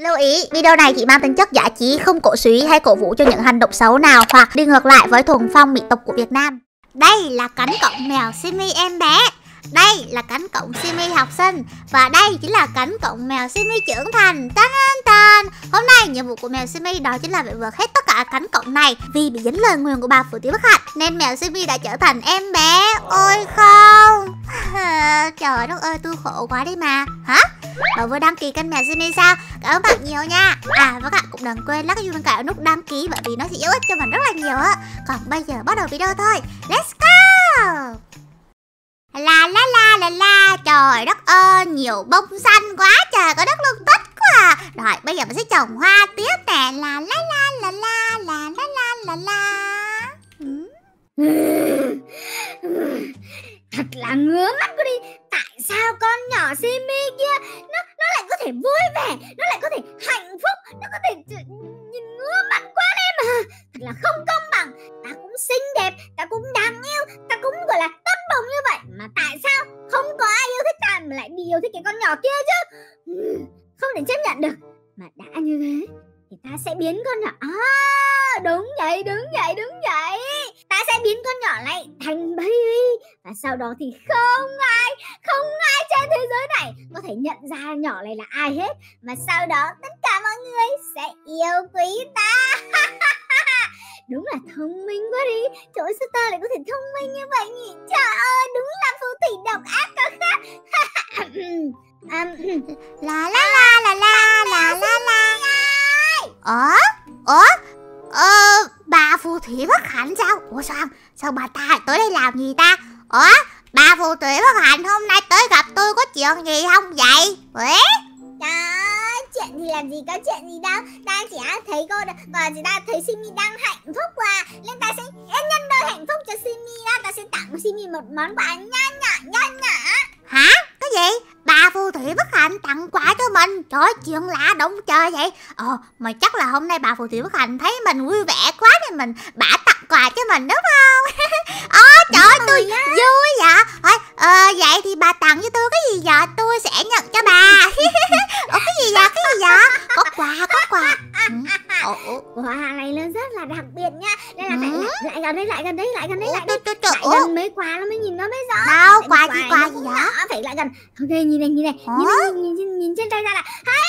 Lưu ý, video này chỉ mang tính chất giải trí, không cổ suý hay cổ vũ cho những hành động xấu nào hoặc đi ngược lại với thuần phong mỹ tục của Việt Nam. Đây là cánh cọng mèo Simi em bé. Đây là cánh cổng Simi học sinh Và đây chính là cánh cổng mèo Simi trưởng thành. Tan tan Hôm nay nhiệm vụ của mèo Simi đó chính là phải vượt hết tất cả cánh cổng này. Vì bị dính lời nguyền của bà phù Tiểu Bất Hạnh, Nên mèo Simi đã trở thành em bé. Ôi không! Trời đất ơi, tôi khổ quá đi mà. Hả? Bạn vừa đăng ký kênh mèo Simi sao? Cảm ơn bạn nhiều nha. À và các bạn cũng đừng quên lắc chuông cạnh nút đăng ký Bởi vì nó sẽ giúp ích cho mình rất là nhiều á. Còn bây giờ bắt đầu video thôi. Let's go! La la la la la. Trời đất ơi, Nhiều bông xanh quá trời, Có đất luôn tích quá. À. Rồi, bây giờ mình sẽ trồng hoa tiếp nè. La la la la la La la la la la. Thật là ngứa mắt quá đi. Tại sao con nhỏ Simi kia, Nó nó lại có thể vui vẻ, Nó lại có thể hạnh phúc, Nó có thể nhìn ngứa mắt quá em mà Thật là không công bằng. Ta cũng xinh kia chứ. Không thể chấp nhận được. Mà đã như thế, Thì ta sẽ biến con nhỏ. À đúng vậy đúng vậy đúng vậy. Ta sẽ biến con nhỏ này thành baby. Và sau đó thì không ai Không ai trên thế giới này Có thể nhận ra nhỏ này là ai hết. Mà sau đó, tất cả mọi người sẽ yêu quý ta. Đúng là thông minh quá đi Trời ơi sao ta lại có thể thông minh như vậy nhỉ Trời ơi đúng là phù thủy độc ác có khác La la la la la la la la Ủa? Ủa? Ờ, bà phù thủy bất hạnh sao? Ủa sao? Sao bà ta tới đây làm gì ta? Ủa? Bà phù thủy bất hạnh hôm nay tới gặp tôi có chuyện gì không vậy? Ủa? Chuyện thì làm gì có chuyện gì đâu Ta chỉ thấy cô và chỉ ta thấy Simi đang hạnh phúc quá. Nên ta sẽ nhân đôi hạnh phúc cho Simi đó Ta sẽ tặng Simi một món quà nho nhỏ nho nhỏ Hả? Cái gì? Bà phù thủy bất hạnh tặng quà cho mình Trời ơi, chuyện lạ động trời vậy ờ mà chắc là hôm nay bà phù thủy bất hạnh thấy mình vui vẻ quá Nên mình bả quà cho mình đúng không? Ồ, trời ơi, tôi vui vậy Thôi, ờ, vậy thì bà tặng cho tôi cái gì vậy? Tôi sẽ nhận cho bà Ủa, cái gì vậy? Cái gì vậy? Có quà, có quà Ồ, ồ, Quà này nó rất là đặc biệt nha Nên là Ừ. lại, lại gần đây, lại gần đây, lại gần đây, lại đây Lại gần mấy quà nó mới nhìn nó mới rõ Đâu, Tại quà gì, quà gì vậy? Phải lại gần Ok, nhìn này, nhìn này Nhìn, Hả? này, nhìn, nhìn, nhìn trên tay ra là Hay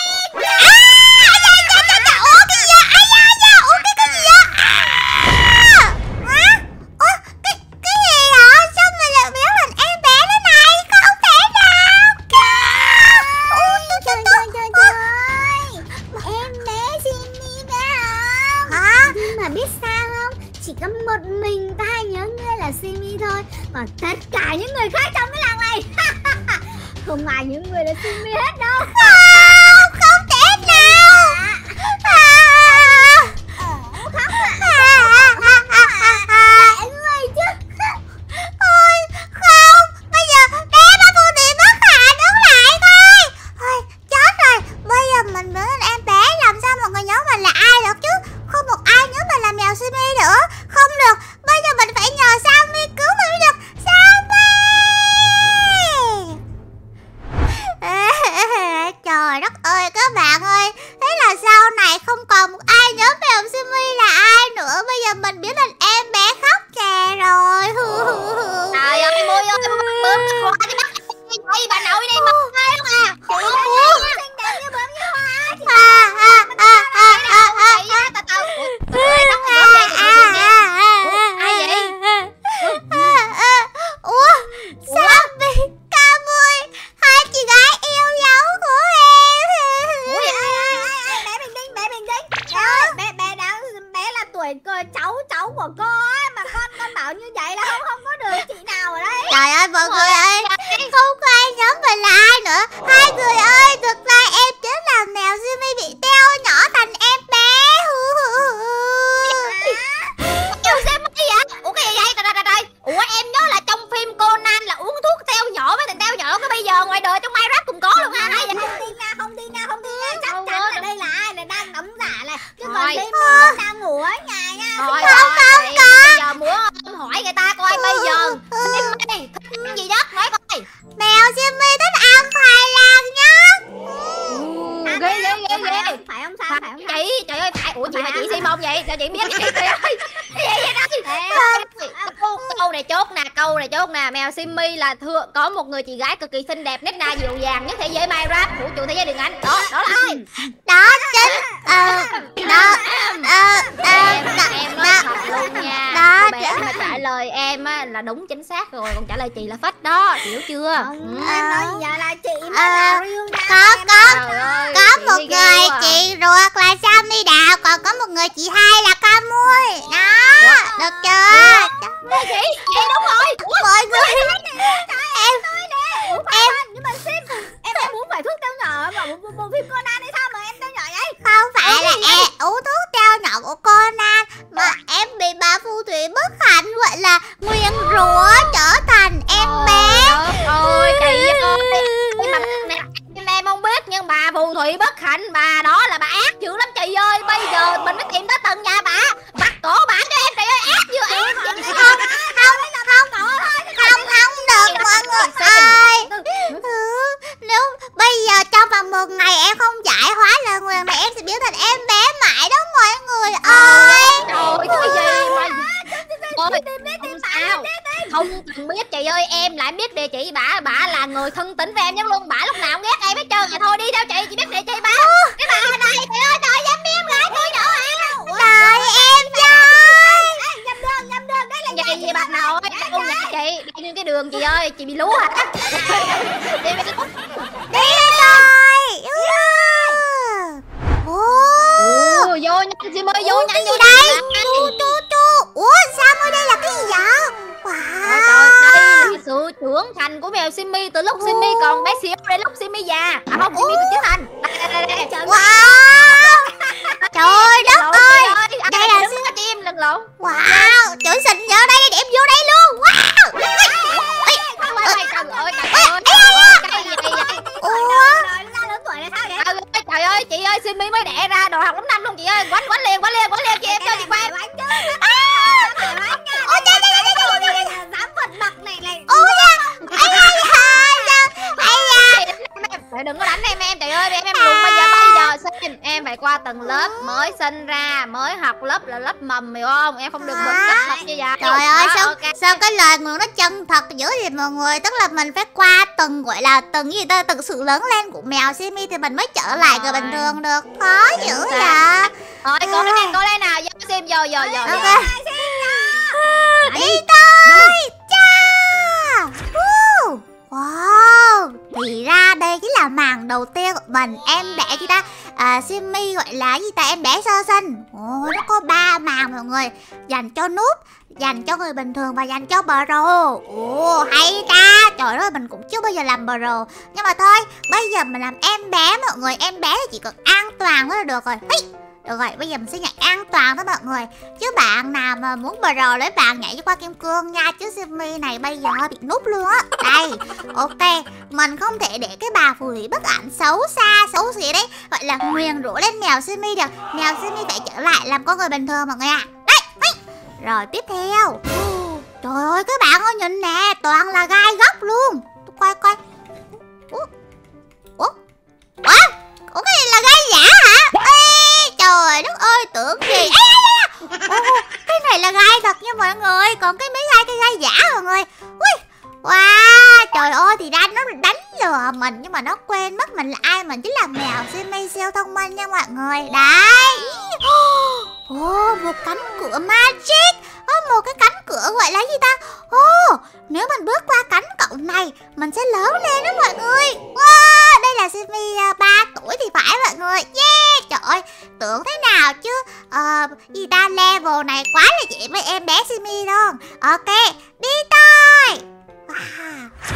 Sao chị biết chị ơi Ê, câu, câu này chốt nè câu này chốt nè mèo Simmy là thưa có một người chị gái cực kỳ xinh đẹp nét na dịu dàng nhất thế giới Minecraft vũ trụ thế giới điện ảnh. Đó đó là ai? Đó chính ờ đó ờ ờ em đó em nói đó thật luôn nha. đó, bé mà trả lời em á là đúng chính xác rồi còn trả lời chị là phách đó hiểu chưa? Không Ừ. em nói giờ là chị Ờ, là có có có một người à. chị ruột là Sammy Đạo còn có một người chị hai là ca mui đó được chưa? Chị chị đúng rồi mọi người em em nhưng mà sim em em muốn phải thuốc teo nhỏ mà bộ, bộ, phim Conan hay sao mà em teo nhỏ vậy? Không phải là em uống thuốc treo nhỏ của Conan mà em bị bà phù thủy bất hạnh gọi là nguyên rủa trưởng thành của mèo Simmy từ lúc Simmy còn bé xíu đến lúc Simmy già. À không, Simmy còn trưởng thành. Đây, đây, đây, đây. wow trời đất ơi chị ơi. đây là đừng có chim lần lộn. wow chữ xịn giờ đây để em vô đây luôn wow Trời ơi, trời ơi, chị ơi, Simmy mới đẻ ra đồ học lớp năm luôn chị ơi. Quánh quánh liền, quánh liền, quánh liền chị em cho chị quay. Từng lớp mới sinh ra mới học lớp là lớp mầm hiểu không? Em không được bực cấp bậc như vậy. Trời ơi sao ok. sao cái lời nguyền nó chân thật dữ vậy mọi người? Tức là mình phải qua từng gọi là từng gì ta? Từng sự lớn lên của mèo Simi thì mình mới trở lại người bình thường được. Khó dữ vậy. Thôi cố lên cố lên nào? Vô xem vô vô vô vô. Ok Đi thôi Cha. Wow. Thì ra đây chính là màn đầu tiên của mình. Em bé chị ta à, Simi gọi là gì ta? Em bé sơ sinh. Ồ nó có ba màn mọi người. Dành cho nút Dành cho người bình thường và dành cho pro Ồ hay ta. Trời ơi mình cũng chưa bao giờ làm pro Nhưng mà thôi Bây giờ mình làm em bé mọi người. Em bé thì chỉ cần an toàn mới là được rồi. Được rồi bây giờ mình sẽ nhảy an toàn đó mọi người. Chứ bạn nào mà muốn bờ pro lấy bạn nhảy qua kim cương nha Chứ Simi này bây giờ bị nút luôn á. Đây ok Mình không thể để cái bà phù thủy bức ảnh xấu xa Xấu xí đấy. Gọi là nguyền rủa lên mèo Simi được. Mèo Simi phải trở lại làm con người bình thường mọi người ạ. Đấy. Rồi tiếp theo. Trời ơi các bạn ơi nhìn nè Toàn là gai góc luôn. Coi coi. Ủa? Ủa? Ủa cái này là gai giả hả? Ê, Trời đất ơi tưởng gì? Ê, ê, ê. Ồ, Cái này là gai thật nha mọi người. Còn cái mấy gai cái gai giả mọi người. Ui Wow Trời ơi thì ra nó đánh lừa mình Nhưng mà nó quên mất mình là ai Mình chính là mèo Simi siêu thông minh nha mọi người. Đấy. Oh, một cánh cửa magic. Có một cái cánh cửa gọi là gì ta? Oh, nếu mình bước qua cánh cổng này Mình sẽ lớn lên đó mọi người. Wow đây là Simi à, uh, 3 tuổi thì phải mọi người. Yeah trời ơi tưởng thế nào chứ? Ờ gì ta level này quá là dễ với em bé Simi luôn Ok đi thôi.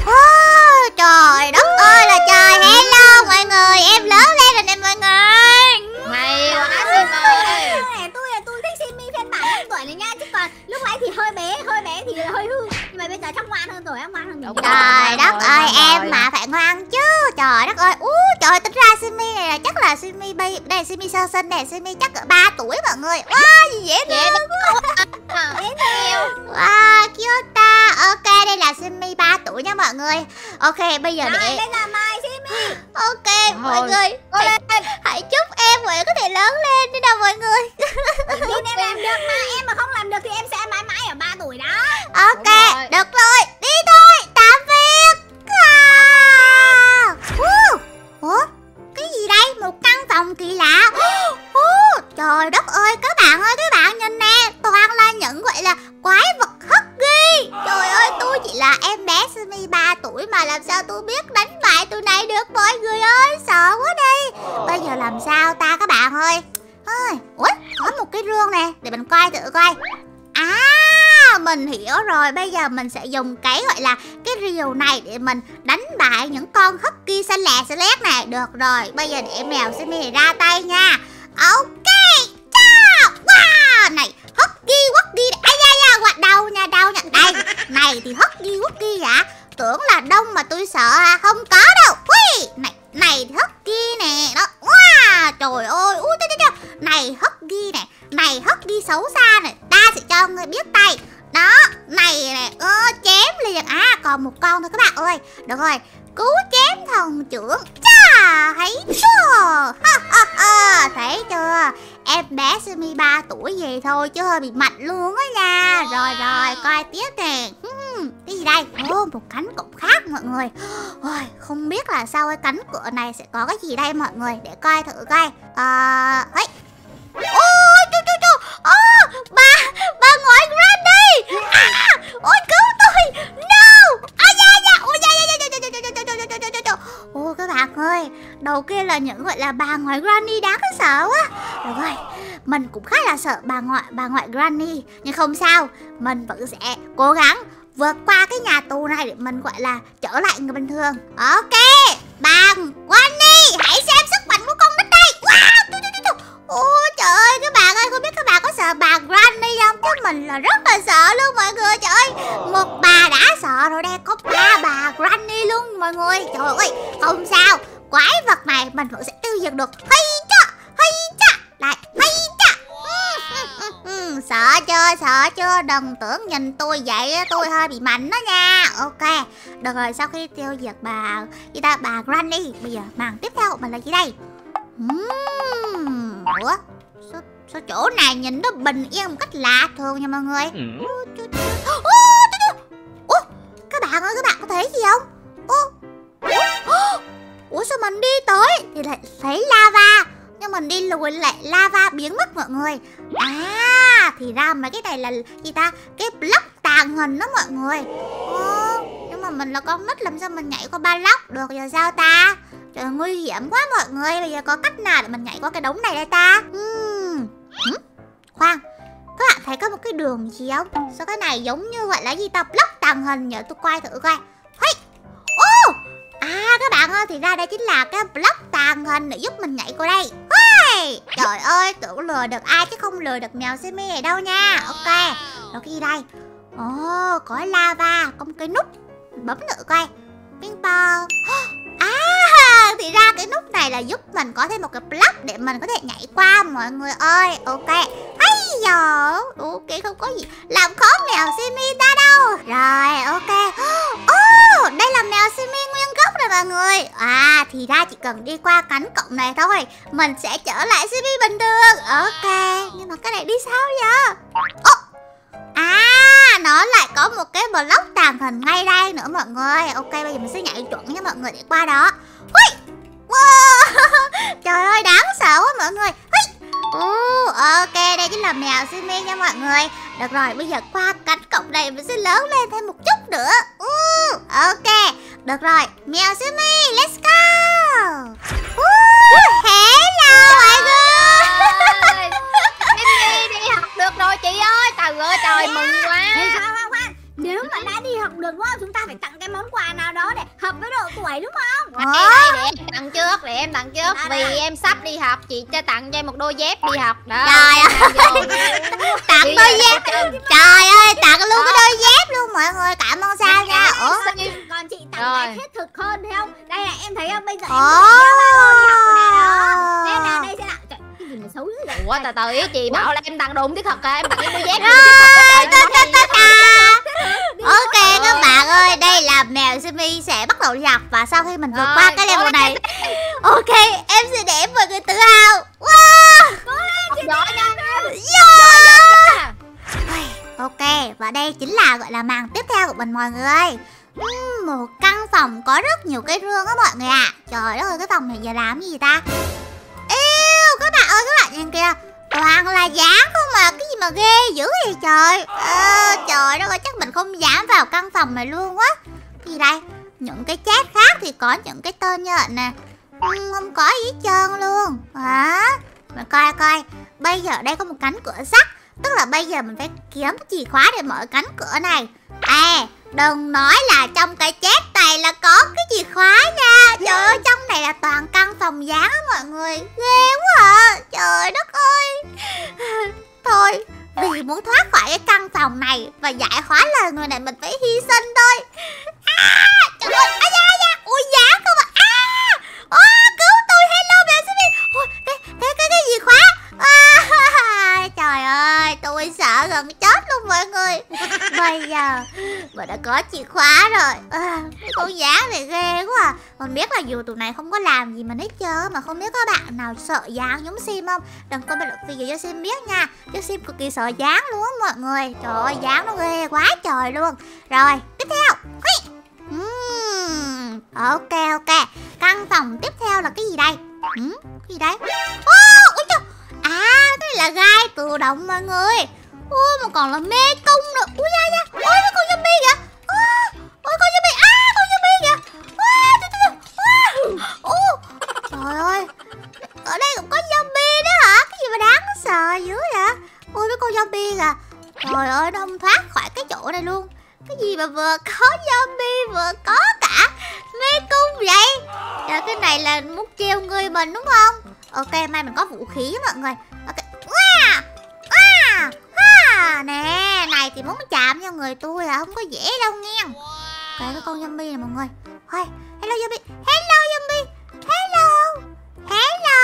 Wow, trời đất ơi là trời. Hello mọi người. Em lớn lên rồi nè mọi người. Hay quá này tôi là tôi thích Simi phiên bản 5 tuổi này nha. Chứ còn lúc nãy thì hơi bé hơi bé thì hơi hư. Nhưng mà bây giờ chắc ngoan hơn rồi ngoan hơn. Trời đất ơi em mà phải ngoan chứ. Trời đất ơi Ú trời tính ra Simi này là chắc là Simi bây Đây Simi sơ sinh này Simi chắc cỡ 3 tuổi mọi người. Wow gì dễ Dễ thương. À, yêu. Wow cute Ok đây là Simi 3 tuổi nha mọi người. Ok bây giờ để bây giờ mời Simi. Ok mọi Thôi, người cố hãy, hãy chúc em vậy có thể lớn lên đi nào mọi người. Min em làm được mà Em mà không làm được thì em sẽ mãi mãi ở 3 tuổi đó. Ok rồi. được rồi đi thôi tạm biệt. À. Ủa, cái gì đây? Một căn phòng kỳ lạ. Trời đất ơi các bạn ơi các bạn nhìn nè Toàn là những gọi là quái vật Trời ơi, tôi chỉ là em bé Sumi 3 tuổi Mà làm sao tôi biết đánh bại tụi này được mọi người ơi? Sợ quá đi. Bây giờ làm sao ta các bạn ơi? Ủa, có một cái rương nè. Để mình coi thử coi. À mình hiểu rồi. Bây giờ mình sẽ dùng cái gọi là Cái rìu này để mình đánh bại những con husky xanh lè xanh lét này. Được rồi, Bây giờ để mèo Simi ra tay nha. Ok Chao Wow, Này, husky husky Ai quạt đau nha đau nha. Đây Này thì hất đi hất đi hả? Tưởng là đông mà tôi sợ à? Không có đâu. Ui Này này thì đi nè. Đó Wow Trời ơi. Ui trời, trời, trời. Này husky nè. Này đi xấu xa nè. Ta sẽ cho người biết tay. Đó này nè ơ chém liền. À còn một con thôi các bạn ơi. Được rồi cứu chém thần trưởng. Chà thấy chưa? Ha ha ha thấy chưa? Em bé Sumi 3 tuổi về thôi chứ hơi bị mạnh luôn á nha. Rồi rồi coi tiếp nè. Cái gì đây? Ô một cánh cổng khác mọi người. Ôi, không biết là sau cái cánh cửa này sẽ có cái gì đây mọi người? Để coi thử coi. Ờ ấy. Ôi chú chú chú. Ô bà bà ngoại Granny à, ôi cứu tôi. No. À da da ô các bạn ơi Đầu kia là những gọi là bà ngoại granny đáng sợ quá Được rồi Mình cũng khá là sợ bà ngoại bà ngoại granny Nhưng không sao Mình vẫn sẽ cố gắng vượt qua cái nhà tù này Để mình gọi là trở lại người bình thường Ok Bà granny ôi trời ơi, các bạn ơi, không biết các bạn có sợ bà Granny không? Chứ mình là rất là sợ luôn, mọi người. Trời ơi, một bà đã sợ rồi đây, có ba bà Granny luôn, mọi người. Trời ơi, không sao. Quái vật này mình vẫn sẽ tiêu diệt được. Hay cha hay cha. Lại hay cha. Sợ chưa sợ chưa? Đừng tưởng nhìn tôi vậy tôi hơi bị mạnh đó nha. Ok, được rồi, sau khi tiêu diệt bà, gì ta, bà Granny, bây giờ màn tiếp theo mình là gì đây? Hmm ủa? Sao, sao chỗ này nhìn nó bình yên một cách lạ thường nha mọi người? Ủa, chú- Ủa, các bạn ơi các bạn có thấy gì không? Ủa, Ủa, Ủa sao mình đi tới thì lại thấy lava? Nhưng mình đi lùi lại lava biến mất mọi người. À thì ra mấy cái này là gì ta? Cái block tàng hình đó mọi người. Ồ, Nhưng mà mình là con nít làm sao mình nhảy qua ba block được giờ sao ta Trời nguy hiểm quá mọi người. Bây giờ có cách nào để mình nhảy qua cái đống này đây ta? Uhm. Hử? Khoan. Các bạn thấy có một cái đường gì không Sao cái này giống như gọi là gì ta? Block tàng hình. Nhở? tôi quay thử coi. Hey. Oh. À các bạn ơi, thì ra đây chính là cái block tàng hình để giúp mình nhảy qua đây. Hey. Trời ơi, tưởng lừa được ai chứ không lừa được mèo Simi này đâu nha. Ok. Rồi cái gì đây? Ồ, có lava, Có một cái nút. Bấm thử coi. Ping pong thì ra cái nút này là giúp mình có thêm một cái block để mình có thể nhảy qua mọi người ơi. Ok. Hay giờ Ok không có gì. Làm khó mèo Simi ta đâu. Rồi ok. Oh, đây là mèo Simi nguyên gốc rồi mọi người. À thì ra chỉ cần đi qua cánh cổng này thôi Mình sẽ trở lại Simi bình thường. Ok. Nhưng mà cái này đi sao vậy? Oh. À nó lại có một cái block tàng hình ngay đây nữa mọi người. Ok bây giờ mình sẽ nhảy chuẩn nha mọi người để qua đó. Hui. Trời ơi đáng sợ quá mọi người. Uh, ok đây chính là mèo Simi nha mọi người. Được rồi bây giờ qua cánh cổng này mình sẽ lớn lên thêm một chút nữa. Uh, Ok. Được rồi mèo Simi let's go. Uh, Hello mọi người? Mimi đi học được rồi chị ơi. Trời ơi trời mừng Ê, quá Nếu mà đã đi học được đúng không Chúng ta phải tặng cái món quà nào đó để hợp với độ tuổi đúng không? Đây đây để em tặng trước để em tặng trước. Vì em sắp đi học chị cho tặng cho em một đôi dép đi học. Đó Trời Tặng Đi đôi dép. Trời ơi tặng luôn cái đôi dép luôn mọi người Cảm ơn sao nha. Ủa? còn chị, còn chị tặng cái thiết thực hơn thấy không? Đây là em thấy không? Bây giờ em đi học này đó. Thế là đây sẽ là gì mà xấu dữ vậy? Ủa từ từ ý chị bảo là em tặng đụng thiết thật à Em tặng cái đôi dép Rồi, ta ta ta ta Ok các các bạn ơi đây là mèo Simi sẽ bắt đầu đi học và sau khi mình vượt qua cái level này. Ok em sẽ để mọi người tự hào. Wow. Yeah. Ok và đây chính là gọi là màn tiếp theo của mình mọi người Ừm, một căn phòng có rất nhiều cây rương á mọi người ạ. Trời đất ơi cái phòng này giờ làm cái gì ta? Yêu các bạn ơi các bạn nhìn kìa toàn là dáng không mà cái gì mà ghê dữ vậy trời. À, trời đất ơi chắc mình không dám vào căn phòng này luôn quá. gì đây? Những cái chat khác thì có những cái tên như vậy nè. Không có gì hết trơn luôn. Hả? Mà coi coi. Bây giờ đây có một cánh cửa sắt. Tức là bây giờ mình phải kiếm chìa khóa để mở cánh cửa này. À đừng nói là trong cái chép này là có cái chìa khóa nha. Trời ơi trong này là toàn căn phòng gián á mọi người. Ghê quá à. Trời đất ơi. Thôi vì muốn thoát khỏi cái căn phòng này và giải khóa lời người này mình phải hy sinh thôi. À trời ơi à da da. Ui giá không à à Ô, cứu tôi hello mẹ xin đi cái cái cái cái gì khóa? À, trời ơi tôi sợ gần chết luôn mọi người. Bây giờ mình đã có chìa khóa rồi. À, cái con giá này ghê quá. À. mình biết là dù tụi này không có làm gì mình hết trơn mà không biết có bạn nào sợ dáng giống sim không? Đừng có bình luận video cho sim biết nha. Chứ sim cực kỳ sợ dáng luôn á mọi người. Trời ơi dáng nó ghê quá trời luôn. Rồi tiếp theo. Ok ok. Căn phòng tiếp theo là cái gì đây? Ừ, cái gì đấy oh! À cái là gai tự động mọi người. Ui mà còn là mê cung nữa. Ui da da. Ui con zombie kìa. Ui ôi con zombie. À con zombie kìa. Ui trời, trời, trời. Ôi, trời ơi. Ở đây cũng có zombie đó hả? Cái gì mà đáng sợ dữ vậy? Ui mấy con zombie kìa. Trời ơi nó không thoát khỏi cái chỗ này luôn. Cái gì mà vừa có zombie vừa có cả mê cung vậy? Trời cái này là Ok may mình có vũ khí mọi người. Ok. Wow! Wow! Ha! Nè này thì muốn chạm cho người tôi là không có dễ đâu nghe Ok cái con zombie này mọi người. Hey, Hello zombie. Hello zombie. Hello. Hello.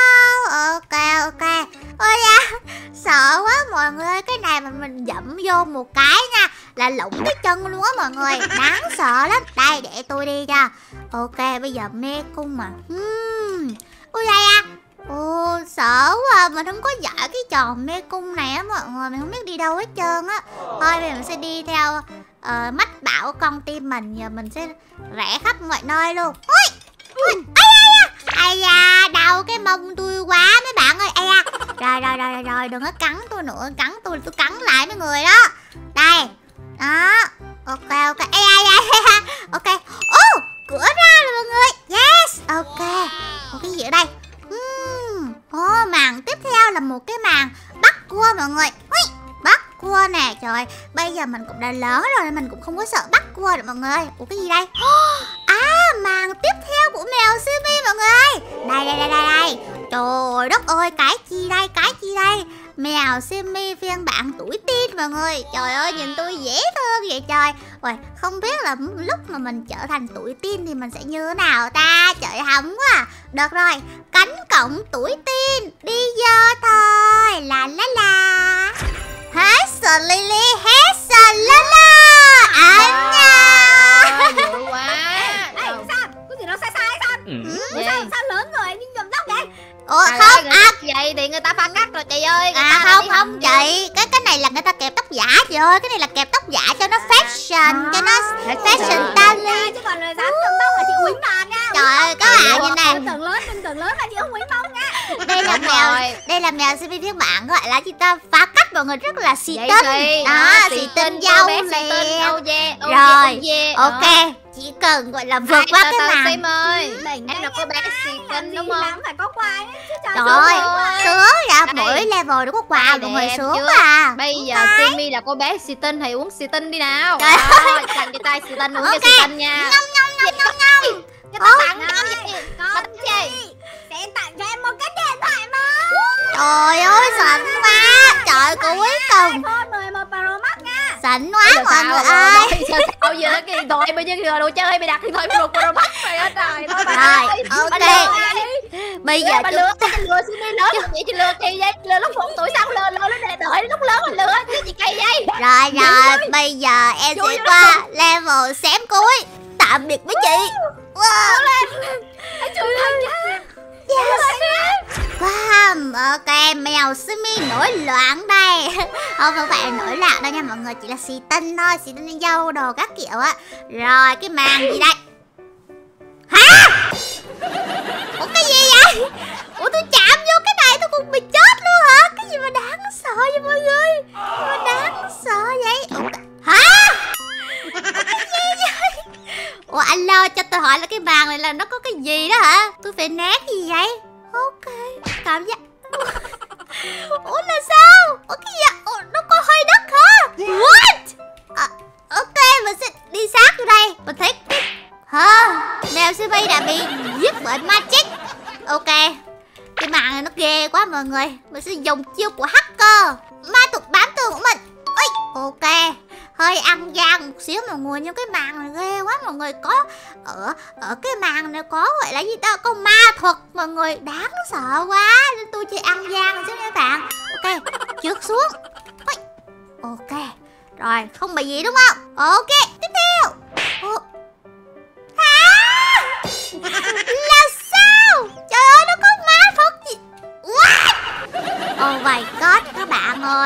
Ok ok. Ôi da Sợ quá mọi người Cái này mà mình dẫm vô một cái nha Là lủng cái chân luôn á mọi người. Đáng sợ lắm. Đây để tôi đi cho. Ok bây giờ mê cung mà. Hmm. Mê cung này á mọi người Mình không biết đi đâu hết trơn á Thôi bây giờ mình sẽ đi theo uh, Mắt bảo con tim mình Giờ mình sẽ rẽ khắp mọi nơi luôn Ui, ui, ai da, ai da, đau cái mông tôi quá mấy bạn ơi, ai da. Rồi rồi rồi rồi rồi, đừng có cắn tôi nữa, cắn tôi tôi cắn lại mấy người đó. Đây. Đó. Ok ok. Ê ai da. Ok. Ô, cửa ra rồi mọi người. Yes. Ok. Có cái gì ở đây? Ô, màn tiếp theo là một cái màn bắt cua mọi người. Ui, bắt cua nè, trời. Bây giờ mình cũng đã lớn rồi nên mình cũng không có sợ bắt cua được mọi người. Ủa cái gì đây? À, màn tiếp theo của mèo Simi mọi người Đây đây đây đây đây Trời đất ơi cái chi đây cái chi đây Mèo Simi phiên bản tuổi teen mọi người. Trời ơi, nhìn tôi dễ thương vậy trời. Ôi không biết là lúc mà mình trở thành tuổi teen thì mình sẽ như thế nào ta? Trời hóng quá. À. Được rồi, cánh cổng tuổi teen, Đi giờ thôi. Sinh viên phiên bản gọi là chị ta? Phá cách mọi người rất là xì Vậy tinh thì, đó đó, xì tinh tinh, dâu nè Rồi, ok chỉ cần gọi là vượt qua cái màn. Sim ơi Đỉnh Em là cô bé xì tinh đúng không? phải có quà ơi, ơi, rồi. sướng ra mỗi level đều có quà mọi người sướng à Bây giờ. Simi là cô bé xì tinh thì uống xì tinh đi nào. Trời Đó, Dành cho tay xì tinh uống cho Ok. xì tinh nha. Nhông nhông nhông nhông nhông. Cái Ủa? ta tặng Rồi, gì con chê sẽ tặng cho em một cái điện thoại mới Trời ơi xịn quá. Trời cuối cùng iPhone 11 Pro Max nha. Xịn quá mọi người rồi? ơi. Sao giờ cái điện thoại bây giờ đồ chơi mày đặt điện thoại pro pro max mày ơi trời. Rồi, ok. Đi. bây giờ bà chúng lừa chị lừa Simi lớn. Chị chị lừa chị vậy lừa lúc một tuổi xong lừa lừa này đợi lúc lớn mà lừa. Chứ chị kỳ vậy? Rồi rồi, bây giờ em sẽ qua level xém cuối. Tạm biệt với chị. Wow, trời ơi wow ok, mèo Simi nổi loạn đây Không, không phải là nổi loạn đâu nha mọi người Chỉ là xì tinh thôi, xì tinh dâu đồ các kiểu á Rồi, cái màn gì đây Hả? Ủa cái gì vậy? Ủa tôi chạm vô cái này tôi cũng bị chết luôn hả? Cái gì mà đáng sợ vậy mọi người? Cái gì mà đáng sợ vậy? Ủa, hả? Ủa anh lo cho tôi hỏi là cái bàn này là nó có cái gì đó hả? Tôi phải né cái gì vậy? Giết magic. Ok. Cái màn này nó ghê quá mọi người. Mình sẽ dùng chiêu của hacker. Ma thuật bám tường của mình. Ui, ok. Hơi ăn gian một xíu mọi người nhưng cái màn này ghê quá mọi người. Có ở ở cái màn này có gọi là gì ta? Có ma thuật mọi người. Đáng sợ quá. Nên tôi chỉ ăn gian một chứ các bạn. Ok trước xuống. Ui. ok. Rồi không bị gì đúng không? Ok tiếp theo. Ồ. Hả? À!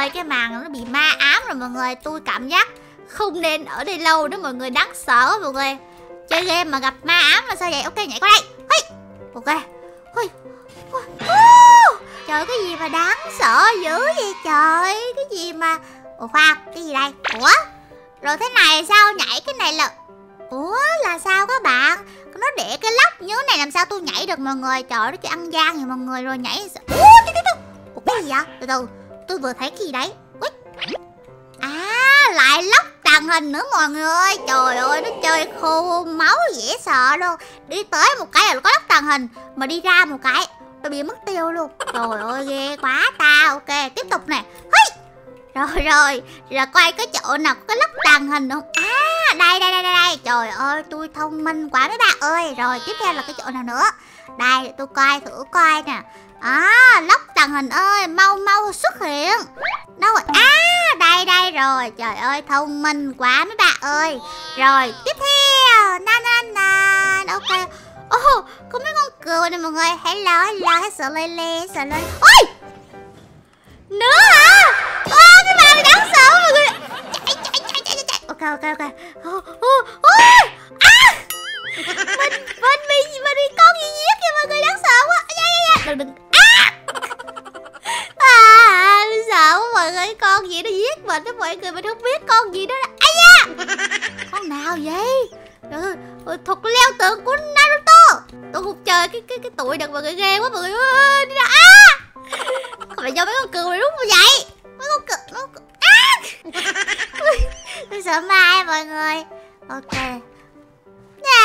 Ơi Cái màn nó bị ma ám rồi mọi người, Tôi cảm giác không nên ở đây lâu nữa mọi người đáng sợ mọi người. Chơi game mà gặp ma ám là sao vậy? Ok, nhảy qua đây. Hey. Ok. Hey. Oh. Trời, cái gì mà đáng sợ dữ vậy trời? Cái gì mà Ủa, khoan, cái gì đây? Ủa? Rồi thế này sao nhảy cái này là Ủa, là sao các bạn? Nó để cái lóc như thế này làm sao tôi nhảy được mọi người? Trời nó chỉ ăn gian vậy mọi người Rồi nhảy. Ủa, cái gì vậy? Từ từ tôi vừa thấy gì đấy. Ui. À lại lóc tàng hình nữa mọi người ơi. Trời ơi, nó chơi khô máu dễ sợ luôn. Đi tới một cái là có lóc tàng hình, Mà đi ra một cái tôi bị mất tiêu luôn. Trời ơi, ghê quá ta. Ok, tiếp tục nè. Hey. Rồi rồi. Rồi coi cái chỗ nào có cái lóc tàng hình không? À đây đây đây đây. Trời ơi, tôi thông minh quá mấy bạn ơi. Rồi, tiếp theo là cái chỗ nào nữa? Đây, tôi coi thử coi nè. À lóc tàng hình ơi Mau mau xuất hiện. Đâu rồi À đây đây rồi. Trời ơi thông minh quá mấy bạn ơi. Rồi tiếp theo. Na na na. Ok. Ồ oh, có mấy con cừu này mọi người. Hello hello hết sợ lê lê sợ lê. Ôi! Nữa hả? Ồ cái bàn này đáng sợ mọi người. Chạy chạy chạy chạy chạy Ok ok ok. Ôi oh, oh, À! Mình mình bị mình bị con gì giết kìa mọi người đáng sợ quá. Dạ dạ dạ. Đừng đừng sợ quá mọi người con gì nó giết mình đó mọi người mình không biết con gì đó là ai da. Con nào vậy? Ừ, ừ, thuật leo tường của Naruto. Tôi không chơi cái cái cái tuổi được mọi người ghê quá mọi người ơi đi ra à không phải do mấy con cừu này đúng không vậy. Mấy con cừu mấy con cừu à! Tôi sợ ma mọi người. Ok. À,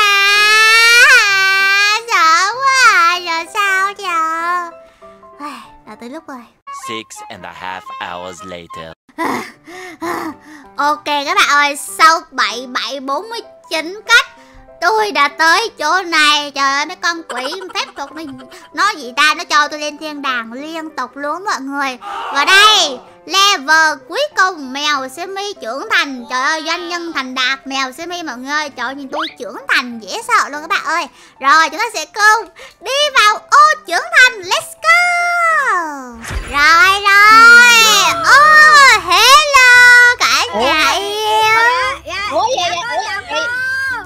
sợ quá à. giờ sao giờ à, Là tới lúc rồi. Six and a half hours later. Ok các bạn ơi, sau 7749 cách Tôi đã tới chỗ này. Trời ơi mấy con quỷ phép thuật nó, nó gì ta? Nó cho tôi lên thiên đàng liên tục luôn mọi người. Và đây Level cuối cùng mèo semi trưởng thành. Trời ơi doanh nhân thành đạt Mèo semi mọi người Trời ơi nhìn tôi trưởng thành dễ sợ luôn các bạn ơi. Rồi chúng ta sẽ cùng đi vào ô trưởng thành. Let's go! Rồi rồi. Oh hello cả nhà yêu. Ủa gì vậy Ủa gì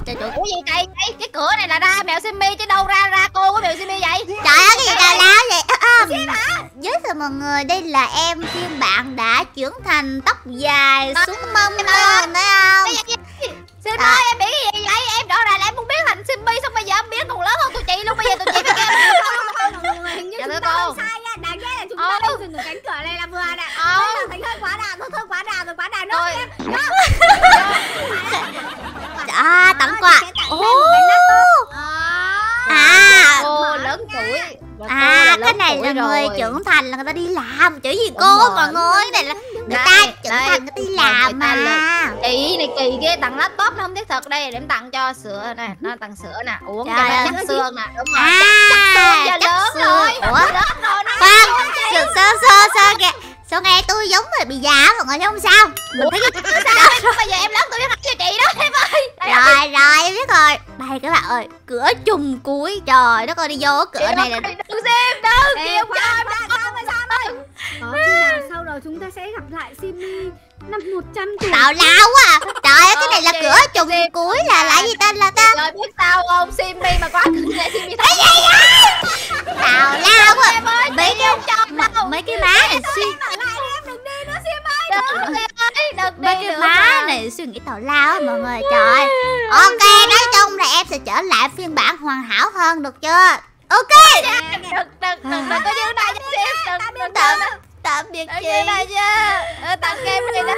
Trời trời Ủa gì đây cái, cái cửa này là ra mèo Simi chứ đâu ra ra cô của mèo Simi vậy? Trời ơi cái gì tào lao vậy? À, Giới thiệu mọi người đây là em phiên bản đã trưởng thành tóc dài xuống mông luôn thấy không Simi À. ơi em biết cái gì vậy? Em rõ ràng là em muốn biến thành Simi Xong bây giờ em biến còn lớn hơn tụi chị luôn. Bây giờ tụi chị phải kêu hình như Dạ chúng thưa ta cô. không sai nha. Đáng là chúng ta Ờ. đang dừng ở cánh cửa này là vừa nè. Ờ. đây là thành hơi quá đà thôi thôi quá đà rồi quá đà nữa em. À tặng quà. À. À Cô lớn tuổi. À cái này là người trưởng thành là người ta đi làm. Chữ gì cô mọi người? này là người ta trưởng thành người ta đi làm ta mà chị này kỳ ghê tặng laptop nó không thiết thực đây để em tặng cho sữa nè nó tặng sữa nè. Uống cho nó chắc xương nè đúng rồi. À xương chắc lớn xương. rồi. Ủa? Lớn rồi nó khoan sơ sơ sơ kìa sao nghe tôi giống là bị già mọi người không sao? Mình thấy cái sao? Bây giờ em lớn tôi biết cho chị đó em ơi. Đây, rồi rồi em biết rồi. Đây các bạn ơi cửa trùng cuối trời đất ơi đi vô cửa chị này là đừng xem đâu Ê, chị không cho em khoan, khoan, khoan. Có khi nào sau đó chúng ta sẽ gặp lại Simi năm 100 tuổi tào lao quá à. trời ơi cái này là Ờ, cửa trùng cuối là là gì tên là ta rồi biết sao không Simmy mà quá cưng nè Simmy thấy tào lao quá mấy đâu mấy cái má này suy mấy cái má này suy nghĩ tào lao á mọi người trời ok nói chung là em sẽ trở lại phiên bản hoàn hảo hơn được chưa ok đừng đừng đừng đừng có giữ này cho em đừng đừng đừng tạm biệt đừng chị. chứ Ờ, tặng kem đi đó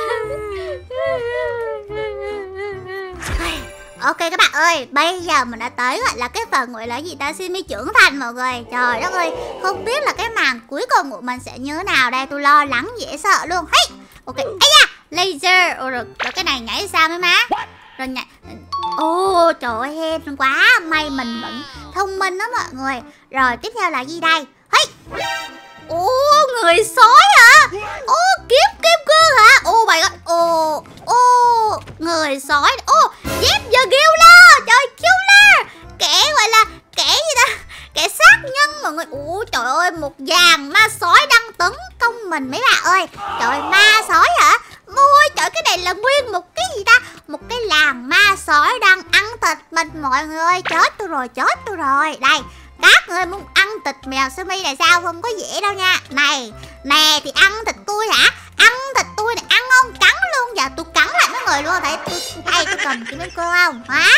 Ok các bạn ơi, bây giờ mình đã tới gọi là cái phần gọi là gì ta? Simi trưởng thành mọi người. Trời đất ơi, không biết là cái màn cuối cùng của mình sẽ như thế nào đây? Tôi lo lắng dễ sợ luôn. Hey! Ok, ấy da, laser! Ồ, rồi, rồi cái này nhảy sao mấy má? Rồi nhảy. Ồ trời ơi hên quá. May mình vẫn thông minh đó mọi người. Rồi tiếp theo là gì đây? Hey! Ồ người sói hả? Ô kiếm kim cương hả? Ô my god Ồ Ô người sói. Ô dép giờ killer Trời killer Kẻ gọi là Kẻ gì ta? Kẻ sát nhân mọi người. Ồ, trời ơi Một dàn ma sói đang tấn công mình mấy bà ơi. Trời ma sói hả? Ôi trời cái này là nguyên một cái gì ta? Một cái làng ma sói đang ăn thịt mình mọi người Chết tôi rồi chết tôi rồi. Đây các người muốn ăn thịt mèo sơ mi là sao? Không có dễ đâu nha. Này, Nè thì ăn thịt tôi hả? Ăn thịt tôi này ăn không? Cắn luôn. Giờ tôi cắn lại mấy người luôn. Thấy tôi tay tôi cầm cái miếng cơm không? Hả?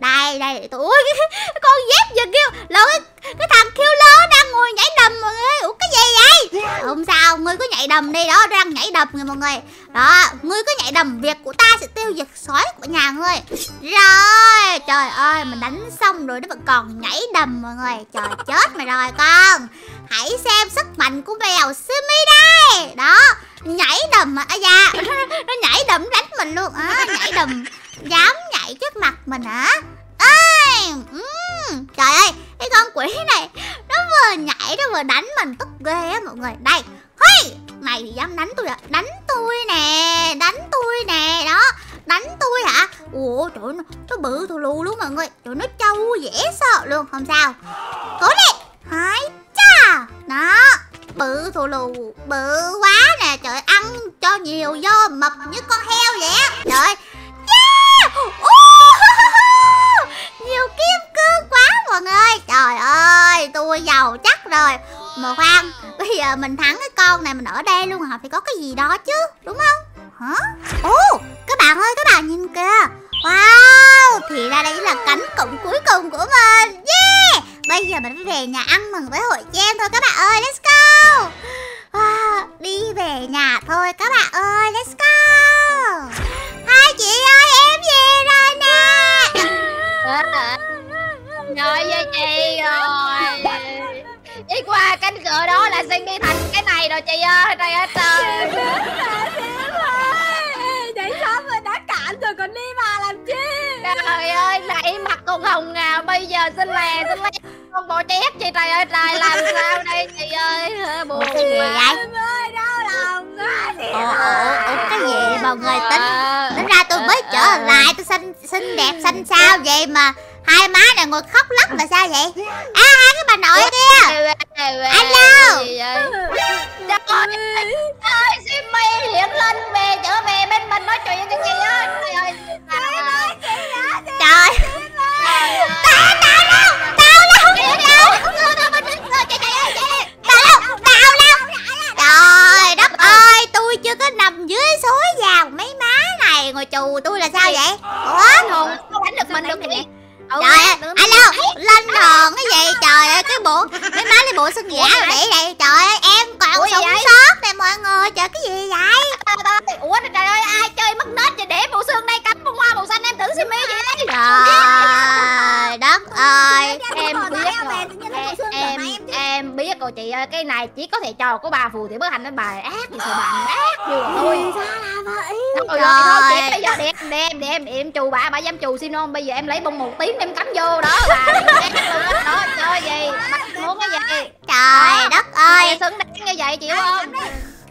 Đây đây tôi Ui con dép vừa kêu Là cái, cái thằng killer đang ngồi nhảy đầm mọi người Ủa cái gì vậy? Không sao Ngươi cứ nhảy đầm đi đó Đang nhảy đầm người mọi người. Đó Ngươi cứ nhảy đầm Việc của ta sẽ tiêu diệt sói của nhà ngươi. Rồi Trời ơi Mình đánh xong rồi Nó vẫn còn nhảy đầm mọi người. Trời chết mày rồi con. Hãy xem sức mạnh của mèo Simi đây. Đó Nhảy đầm mà à, da dạ, nó, nó nhảy đầm đánh mình luôn. À, Nhảy đầm. Dám nhảy trước mặt mình hả? Ê, um, Trời ơi Cái con quỷ này Nó vừa nhảy nó vừa đánh mình tức ghê á mọi người. Đây Hey, này thì dám đánh tôi à Đánh tôi nè Đánh tôi nè Đó Đánh tôi hả? Ủa trời ơi, nó, nó bự thù lù luôn mọi người. Trời nó trâu dễ sợ luôn Không sao. Cố đi Hai cha. Đó Bự thù lù Bự quá nè Trời ăn cho nhiều vô Mập như con heo vậy á. Trời nhiều kim cương quá mọi người. Trời ơi Tôi giàu chắc rồi. Mà khoan Bây giờ mình thắng cái con này mình ở đây luôn hả? Phải có cái gì đó chứ Đúng không? Hả? Ồ Các bạn ơi các bạn nhìn kìa. Wow Thì ra đây là cánh cổng cuối cùng của mình. Yeah! Bây giờ mình phải về nhà ăn mừng với hội jam thôi các bạn ơi. Let's go. Wow, Đi về nhà thôi các bạn ơi. Let's go. Hai chị ơi em về rồi nè. Rồi với chị rồi. Đi qua cánh cửa đó là Simmy thành cái này rồi chị ơi. Trời ơi trời. Đấy sao mà đã cản rồi còn đi mà làm chi? Trời ơi nãy mặt còn hồng ngào Bây giờ xin lè xin lè. Con bò chét chị trời ơi trời Làm sao đây chị ơi? Buồn quá. Em ơi Ồ ồ ồ cái gì mọi người tính? Tính ra tôi mới trở lại tôi xinh xinh đẹp xinh sao vậy mà Hai má này ngồi khóc lóc là sao vậy? À hai cái bà nội kia. Alo. Ơi ơi Simmy hiện lên về trở về bên mình nói chuyện cho chị ơi Trời ơi. Trời. Tao tao đâu Tao đâu Tao đâu Tao đâu Trời đất ơi Tôi chưa có nằm dưới suối vào Mấy má này. Ngồi chù tôi là sao vậy? Ủa? Hồn đánh được mình được vậy? Ừ, Trời ơi, alo, lên hồn cái gì? Trời ơi cái bộ mấy má lấy bộ xương giả để đây? Trời ơi em cái này chỉ có thể cho có bà phù thì bất hạnh đến bà ác gì sao bạn ác như tôi. Ra là vậy? Thôi rồi, thôi chị bây giờ để em để em để em để em chù bà bà dám chù xin không bây giờ em lấy bông một tím em cắm vô đó bà á. đó chơi gì bắt muốn cái gì Trời đất ơi. xứng đáng như vậy chịu không?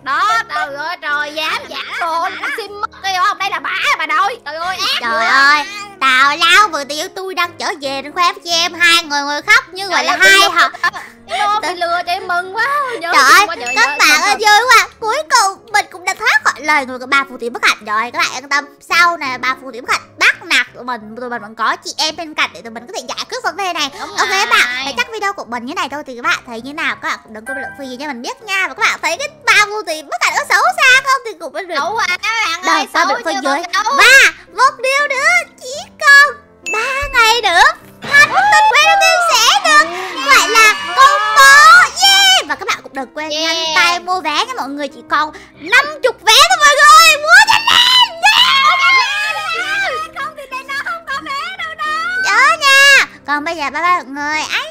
đó trời ơi trời dám giả đồ sim mất cái không đây là bà bà nội. Trời ơi ác Trời ơi Tào lao vừa tiểu tôi đang trở về khoe với em hai người ngồi khóc như gọi là hai họ bị lừa chị mừng quá nhớ Trời ơi, các bạn ơi vui quá. Cuối cùng mình cũng đã thoát khỏi lời người của bà phù thủy bất hạnh rồi. Các bạn yên tâm sau này bà phù thủy bất hạnh bắt nạt tụi mình tụi mình vẫn có chị em bên cạnh để tụi mình có thể giải quyết vấn đề này. Đúng ok các bạn thì chắc video của mình như này thôi thì các bạn thấy như nào? Các bạn cũng đừng có bình luận phi cho mình biết nha. Và các bạn thấy cái bà phù thủy bất hạnh có xấu xa không thì cũng bình luận. Xấu quá các bạn ơi sao xấu bị phía dưới xấu. và một điều nữa chỉ 3 ngày nữa. Hành tinh Valentine sẽ được. Gọi là công bố. Yeah! Và các bạn cũng đừng quên Yeah. nhanh tay mua vé nha mọi người. Chỉ còn 50 vé thôi mọi người. Mua nhanh. Lên yeah! không thì để nó không có vé đâu đâu nhớ nha. Còn bây giờ bye bye mọi người ai